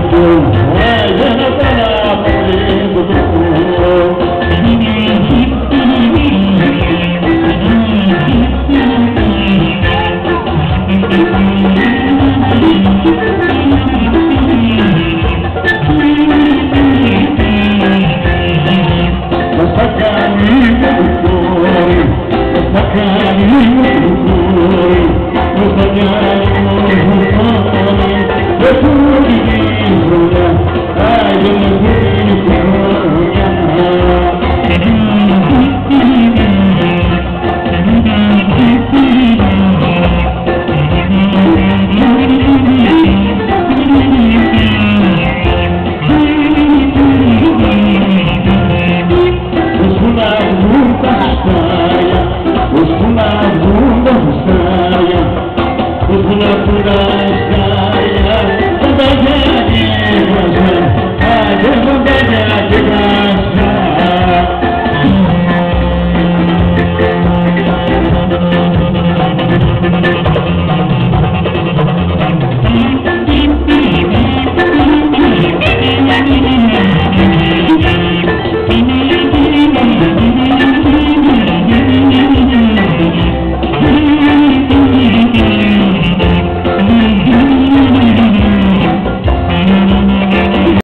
Thank you. para mí. ن پوندا